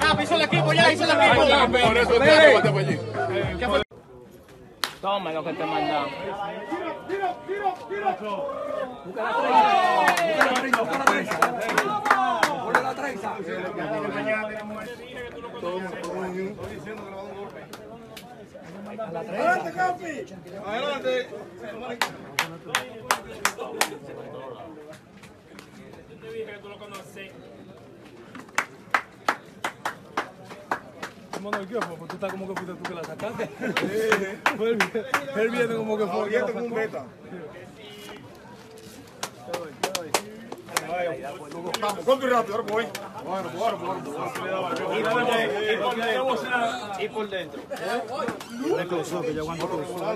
Ah, hizo el equipo ya, hizo el equipo. Por eso te bate por allí. Toma lo que te mandamos. Manuel, ¿qué fue? Pues tú estás como que fuiste tú que la sacaste. Él, él viene como que fue. que la sacó. Vamos, con tu rápido, ahora voy. Bueno, bueno, bueno. Y por dentro. Es que ya cuando cruzó.